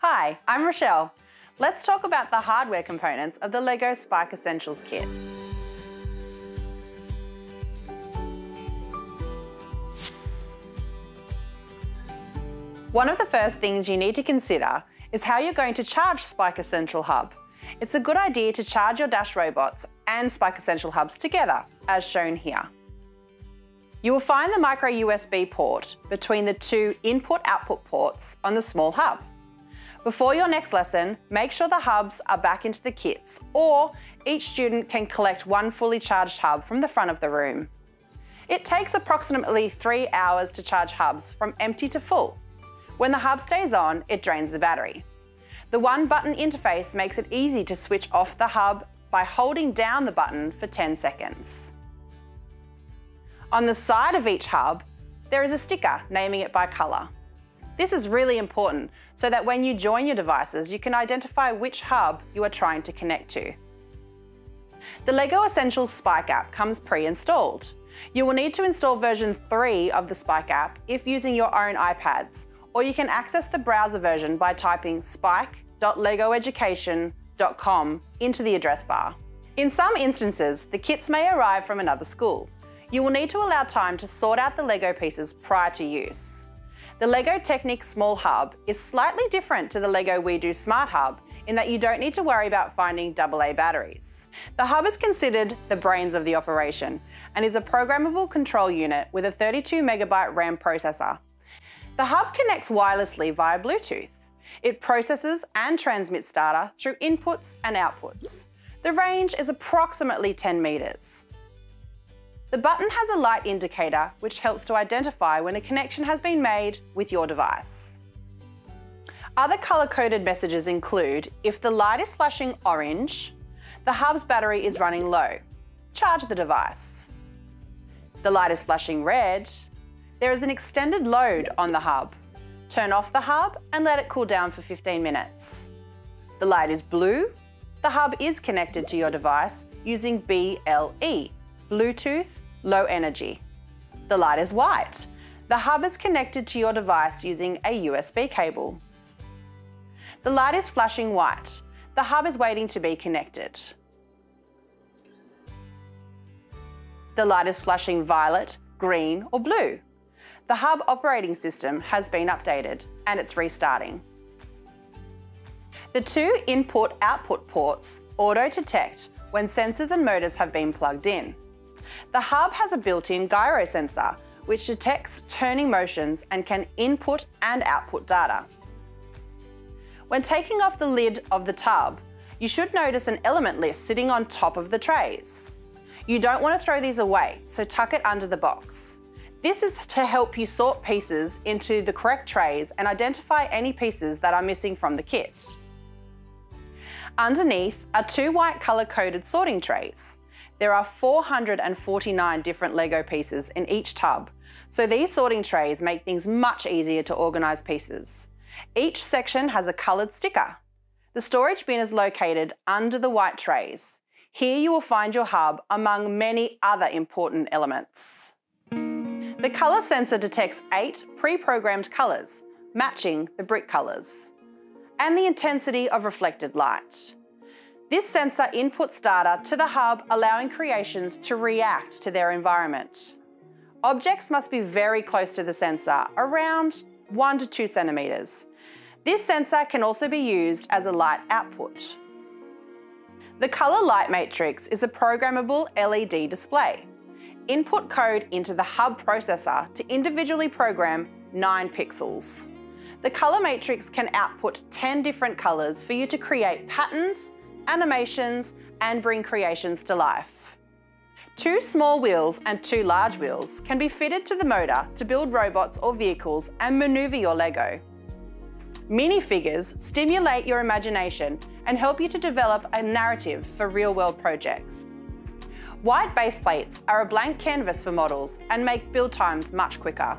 Hi, I'm Rochelle. Let's talk about the hardware components of the LEGO Spike Essentials kit. One of the first things you need to consider is how you're going to charge Spike Essential Hub. It's a good idea to charge your Dash robots and Spike Essential Hubs together, as shown here. You will find the micro USB port between the two input-output ports on the small hub. Before your next lesson, make sure the hubs are back into the kits, or each student can collect one fully charged hub from the front of the room. It takes approximately three hours to charge hubs from empty to full. When the hub stays on, it drains the battery. The one button interface makes it easy to switch off the hub by holding down the button for 10 seconds. On the side of each hub, there is a sticker naming it by colour. This is really important so that when you join your devices, you can identify which hub you are trying to connect to. The LEGO Essentials Spike app comes pre-installed. You will need to install version 3 of the Spike app if using your own iPads, or you can access the browser version by typing spike.legoeducation.com into the address bar. In some instances, the kits may arrive from another school. You will need to allow time to sort out the LEGO pieces prior to use. The LEGO Technic Small Hub is slightly different to the LEGO WeDo Smart Hub in that you don't need to worry about finding AA batteries. The hub is considered the brains of the operation and is a programmable control unit with a 32 megabyte RAM processor. The hub connects wirelessly via Bluetooth. It processes and transmits data through inputs and outputs. The range is approximately 10 metres. The button has a light indicator which helps to identify when a connection has been made with your device. Other colour-coded messages include if the light is flashing orange, the hub's battery is running low. Charge the device. The light is flashing red. There is an extended load on the hub. Turn off the hub and let it cool down for 15 minutes. The light is blue. The hub is connected to your device using BLE, Bluetooth Low Energy. The light is white. The hub is connected to your device using a USB cable. The light is flashing white. The hub is waiting to be connected. The light is flashing violet, green or blue. The hub operating system has been updated and it's restarting. The two input-output ports auto-detect when sensors and motors have been plugged in. The hub has a built-in gyro sensor, which detects turning motions and can input and output data. When taking off the lid of the tub, you should notice an element list sitting on top of the trays. You don't want to throw these away, so tuck it under the box. This is to help you sort pieces into the correct trays and identify any pieces that are missing from the kit. Underneath are two white colour-coded sorting trays. There are 449 different Lego pieces in each tub, so these sorting trays make things much easier to organise pieces. Each section has a coloured sticker. The storage bin is located under the white trays. Here you will find your hub among many other important elements. The colour sensor detects eight pre-programmed colours, matching the brick colours, and the intensity of reflected light. This sensor inputs data to the hub, allowing creations to react to their environment. Objects must be very close to the sensor, around 1 to 2 centimetres. This sensor can also be used as a light output. The colour light matrix is a programmable LED display. Input code into the hub processor to individually program 9 pixels. The colour matrix can output 10 different colours for you to create patterns, animations, and bring creations to life. Two small wheels and two large wheels can be fitted to the motor to build robots or vehicles and maneuver your Lego. Minifigures stimulate your imagination and help you to develop a narrative for real-world projects. White base plates are a blank canvas for models and make build times much quicker.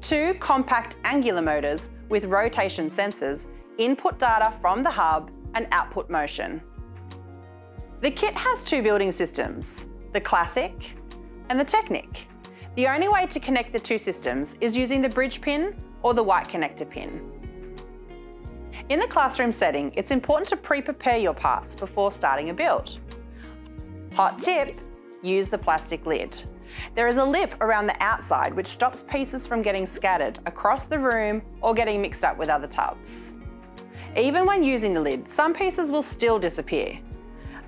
Two compact angular motors with rotation sensors input data from the hub and output motion. The kit has two building systems, the Classic and the Technic. The only way to connect the two systems is using the bridge pin or the white connector pin. In the classroom setting, it's important to pre-prepare your parts before starting a build. Hot tip, use the plastic lid. There is a lip around the outside which stops pieces from getting scattered across the room or getting mixed up with other tubs. Even when using the lid, some pieces will still disappear.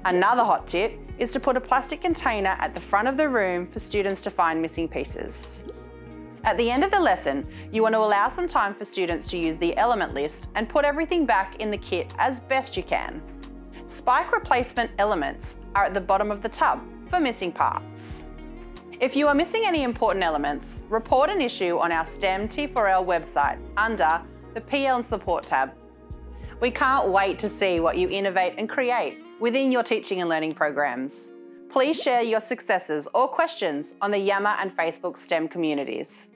Another hot tip is to put a plastic container at the front of the room for students to find missing pieces. At the end of the lesson, you want to allow some time for students to use the element list and put everything back in the kit as best you can. Spike replacement elements are at the bottom of the tub for missing parts. If you are missing any important elements, report an issue on our STEM T4L website under the PL and Support tab. We can't wait to see what you innovate and create within your teaching and learning programs. Please share your successes or questions on the Yammer and Facebook STEM communities.